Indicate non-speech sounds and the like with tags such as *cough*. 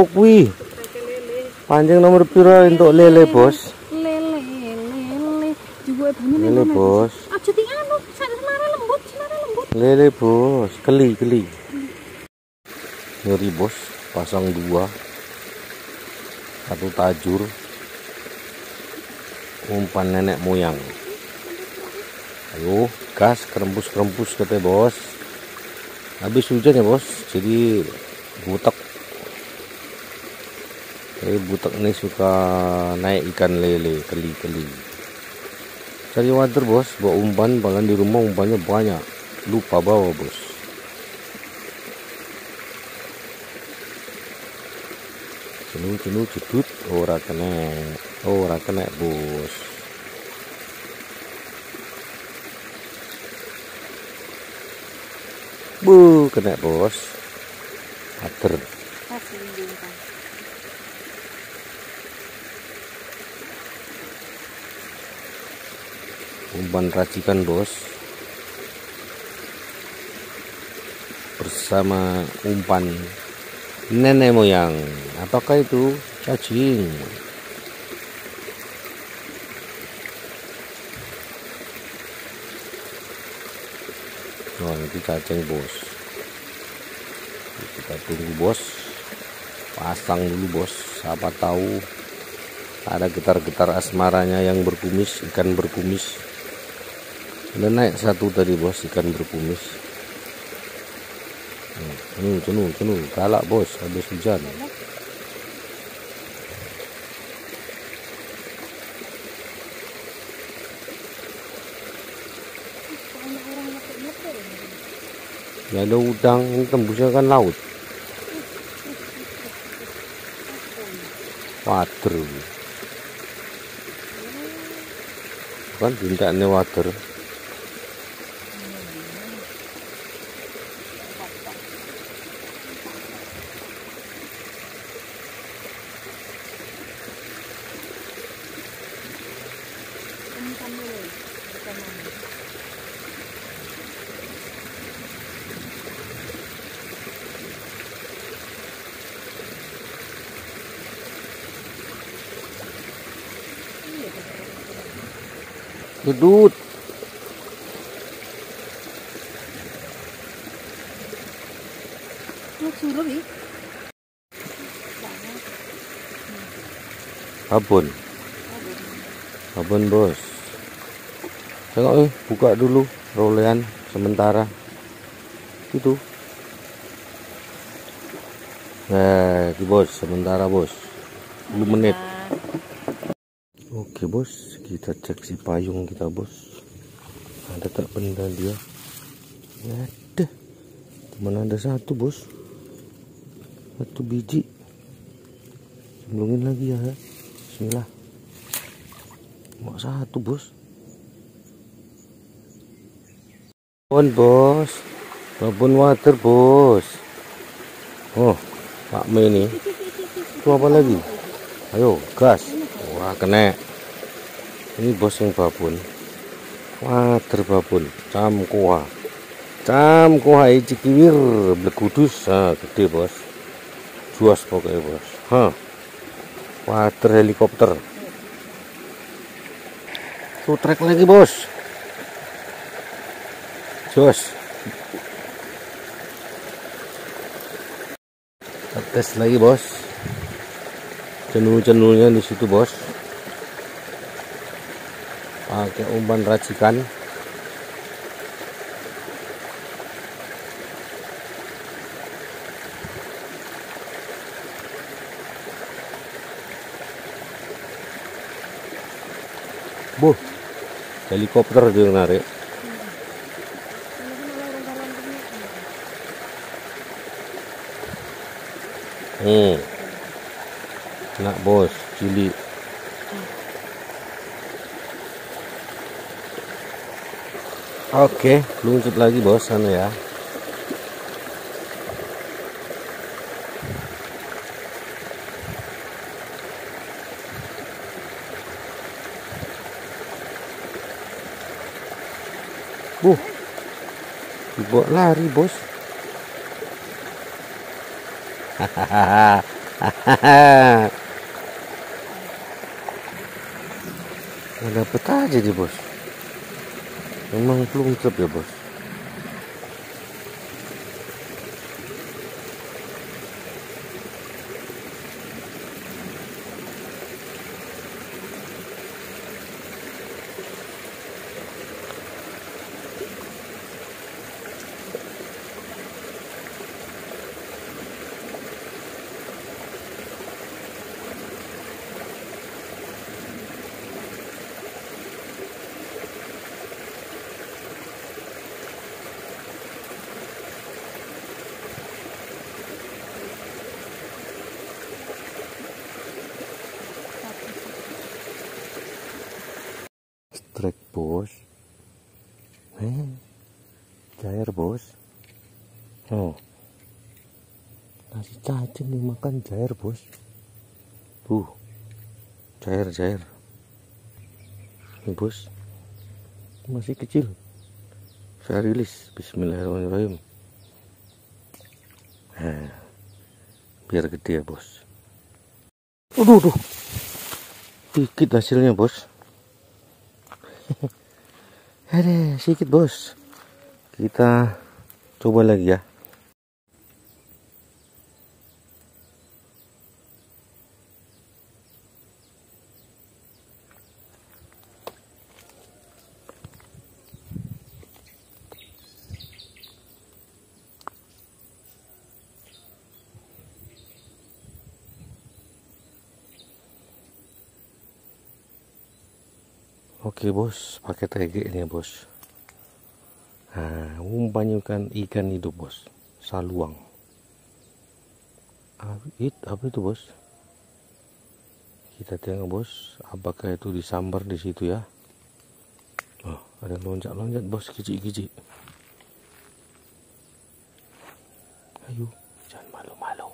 Apa kuwi? Panjang nomor piro untuk lele, Bos? Lele, lele. Juga Lele, Bos. Aja anu, lembut, lembut. Lele, Bos. Keli, keli. Ngeri, Bos. Pasang dua. Satu tajur. Umpan nenek moyang. Ayo, gas, kerempus-kerempus katanya, Bos. Habis hujan ya, Bos. Jadi butek. Jadi butek ini suka naik ikan lele, keli-keli. Cari water, Bos. Bawa umpan, bahkan di rumah umpannya banyak. Lupa bawa, Bos. Cenu, cenu, cedut. Ora kena. Ora kena, Bos. Bu, kena, Bos. Ater. Umpan racikan bos. Bersama umpan nenek moyang. Apakah itu? Cacing. Oh itu cacing bos. Kita tunggu bos. Pasang dulu bos. Siapa tahu ada getar-getar asmaranya yang berkumis ikan berkumis udah naik satu tadi bos ikan berkumis. Cenu cenu cenu galak bos habis hujan. Ya ada udang ini tembusnya kan laut. Water. Kan tindakannya water Ya? Abon. Abon bos. Tengok eh, buka dulu rolean sementara. Itu. Nah, itu bos, sementara bos. 10 menit. Oke bos, kita cek si payung kita bos. Ada tak benda dia? Ya ada. Cuman ada satu bos. Satu biji. Cemplungin lagi ya. Bismillah. Mau satu bos. Babon bos. Babon water bos. Oh, Pak Me ini. Itu apa lagi? Ayo, gas. Wah, kena. Ini bos yang babon. Water babon. Cam kuah. Cam kuah iki kiwir blekudus. Ah, gede bos. Juas pokoknya bos. Hah. Water helikopter. Tuh trek lagi bos. Kita tes lagi bos. Cenul-cenulnya di situ bos. Pakai umpan racikan. Bu, helikopter dia narik. Hmm. Nak bos, cili. Oke, luncur lagi bos sana ya. Bu, dibawa lari bos. Hahaha, *laughs* Nggak dapet aja dia bos. Memang belum ya bos. Strike bos. Eh, cair bos. Oh, nasi cacing makan cair bos. Tuh, cair cair. Bos, masih kecil. Saya rilis. Bismillahirrahmanirrahim. Nah, biar gede ya bos. Aduh, aduh. Dikit hasilnya bos. *laughs* Ada sedikit bos. Kita coba lagi ya. Oke bos, pakai tege ini ya bos. Nah, umpannya ikan ikan hidup bos, saluang. It, apa itu bos? Kita tengok bos, apakah itu disambar di situ ya? Oh, ada loncat-loncat bos, kicik-kicik. Ayo, jangan malu-malu.